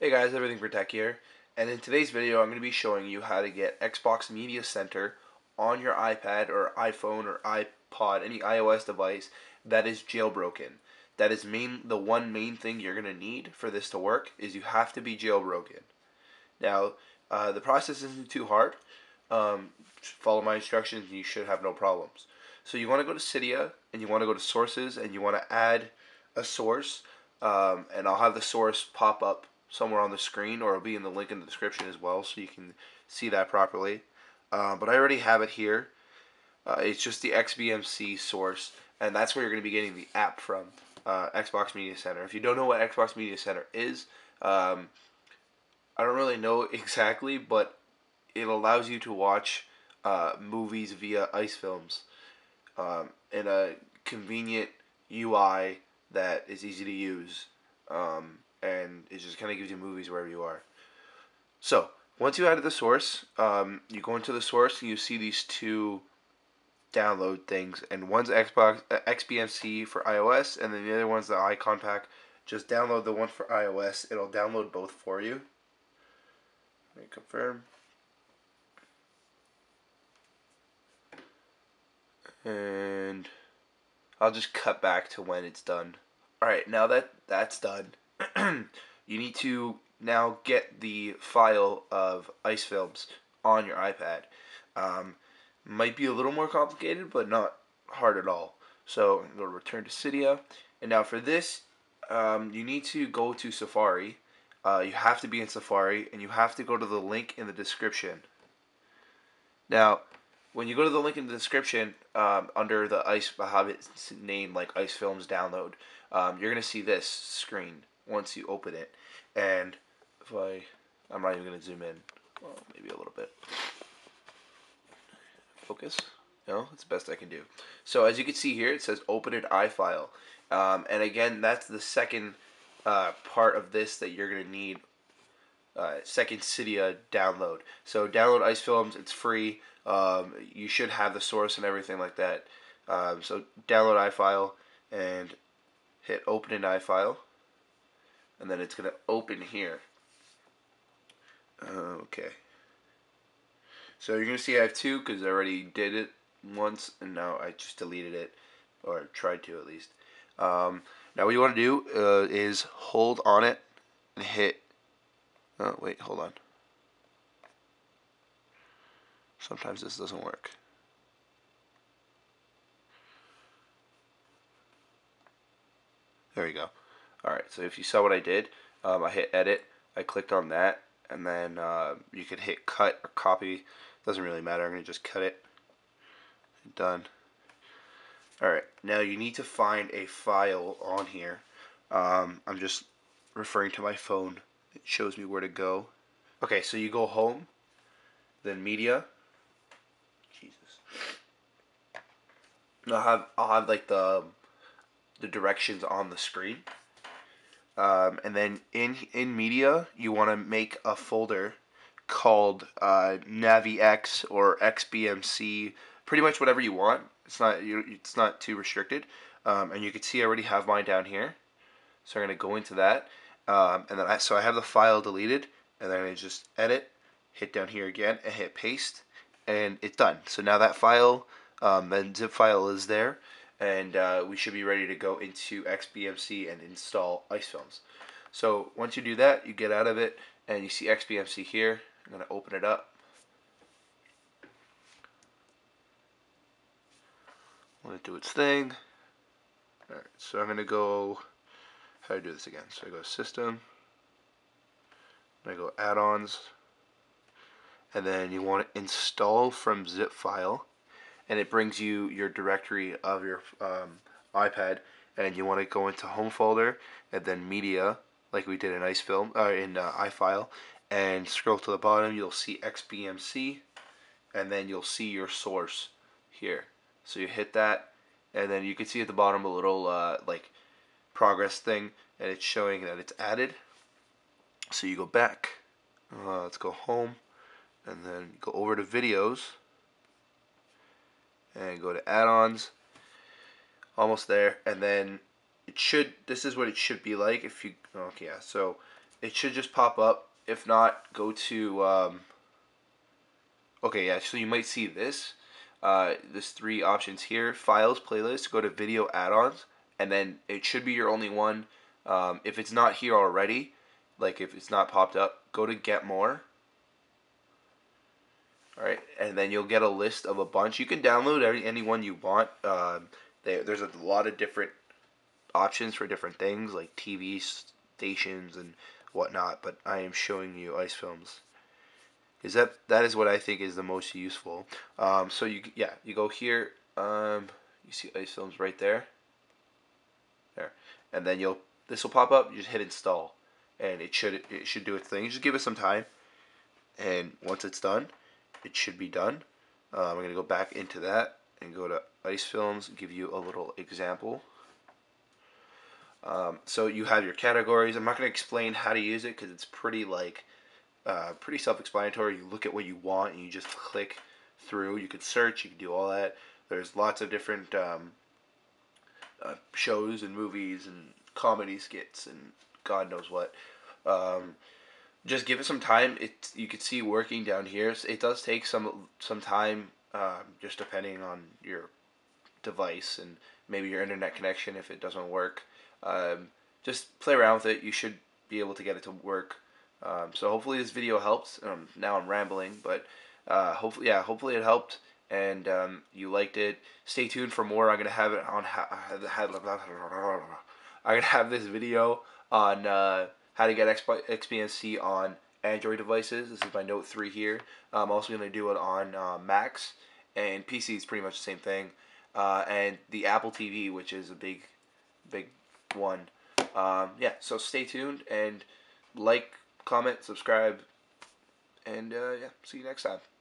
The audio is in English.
Hey guys, Everything for Tech here, and in today's video I'm going to be showing you how to get Xbox Media Center on your iPad or iPhone or iPod, any iOS device that is jailbroken. That is main the one main thing you're going to need for this to work is you have to be jailbroken. Now, uh, the process isn't too hard. Um, follow my instructions and you should have no problems. So you want to go to Cydia and you want to go to sources and you want to add a source um, and I'll have the source pop up somewhere on the screen or it'll be in the link in the description as well so you can see that properly. Uh, but I already have it here. Uh, it's just the XBMC source and that's where you're going to be getting the app from, uh, Xbox Media Center. If you don't know what Xbox Media Center is, um, I don't really know exactly, but it allows you to watch uh, movies via ice films um, in a convenient UI that is easy to use. Um, and it just kind of gives you movies wherever you are. So once you added the source, um, you go into the source and you see these two download things, and one's Xbox uh, XBMC for iOS, and then the other one's the icon pack. Just download the one for iOS; it'll download both for you. Let me confirm. And I'll just cut back to when it's done. Alright, now that that's done, you need to now get the file of ice films on your iPad. Um, might be a little more complicated, but not hard at all. So I'm going to return to Cydia. And now for this, um, you need to go to Safari. Uh, you have to be in Safari, and you have to go to the link in the description. Now, when you go to the link in the description, um, under the Ice, I name, like Ice Films Download, um, you're going to see this screen once you open it. And if I, I'm not even going to zoom in, well, maybe a little bit. Focus. No, it's the best I can do. So as you can see here, it says open an iFile. Um, and again, that's the second uh, part of this that you're going to need. Uh, second Cydia download. So download Ice Films. It's free. Um, you should have the source and everything like that. Um, so download iFile and hit open an iFile and then it's going to open here. Okay. So you're going to see I have two because I already did it once and now I just deleted it or tried to at least. Um, now what you want to do uh, is hold on it and hit oh wait hold on sometimes this doesn't work there you go alright so if you saw what I did um, I hit edit I clicked on that and then uh, you could hit cut or copy. Doesn't really matter I'm gonna just cut it. Done. Alright now you need to find a file on here. Um, I'm just referring to my phone. It shows me where to go. Okay so you go home then media. Jesus. I'll have I'll have like the the directions on the screen um, and then in in media, you want to make a folder called uh, NaviX or XBMC, pretty much whatever you want. It's not it's not too restricted. Um, and you can see I already have mine down here. So I'm going to go into that. Um, and then I, so I have the file deleted. And then I just edit, hit down here again, and hit paste. And it's done. So now that file, um, that zip file is there and uh, we should be ready to go into XBMC and install ice films. So once you do that, you get out of it and you see XBMC here. I'm going to open it up. Let it do its thing. Alright, so I'm going to go, how do I do this again? So I go System, I go Add-ons, and then you want to install from zip file and it brings you your directory of your um, iPad and you want to go into home folder and then media like we did in ice film or uh, in uh, iFile and scroll to the bottom you'll see XBMC and then you'll see your source here. So you hit that and then you can see at the bottom a little uh, like progress thing and it's showing that it's added. So you go back uh, let's go home and then go over to videos and go to add-ons almost there and then it should this is what it should be like if you okay yeah so it should just pop up. If not, go to. Um, okay, yeah. So you might see this. Uh, three options here: files, playlist. Go to video add-ons, and then it should be your only one. Um, if it's not here already, like if it's not popped up, go to get more. Alright, and then you'll get a list of a bunch. You can download any, any one you want. Um, they, there's a lot of different options for different things, like TV stations and whatnot, but I am showing you ice films. Is that that is what I think is the most useful. Um, so you yeah you go here. Um, you see ice films right there. There, and then you'll this will pop up. You just hit install, and it should it should do its thing. just give it some time, and once it's done, it should be done. Uh, I'm gonna go back into that and go to ice films. Give you a little example. Um, so you have your categories. I'm not going to explain how to use it because it's pretty like uh, pretty self-explanatory. You look at what you want and you just click through. You could search. You can do all that. There's lots of different um, uh, shows and movies and comedy skits and God knows what. Um, just give it some time. It you could see working down here. It does take some some time, um, just depending on your device and maybe your internet connection if it doesn't work. Um, just play around with it. You should be able to get it to work. Um, so hopefully this video helps. Um, now I'm rambling, but uh, hopefully, yeah, hopefully it helped and um, you liked it. Stay tuned for more. I'm gonna have it on. I'm gonna have this video on uh, how to get XBMC on Android devices. This is my Note 3 here. I'm also gonna do it on uh, Macs and PC is pretty much the same thing. Uh, and the Apple TV, which is a big, big one. Um, yeah, so stay tuned and like, comment, subscribe, and uh, yeah, see you next time.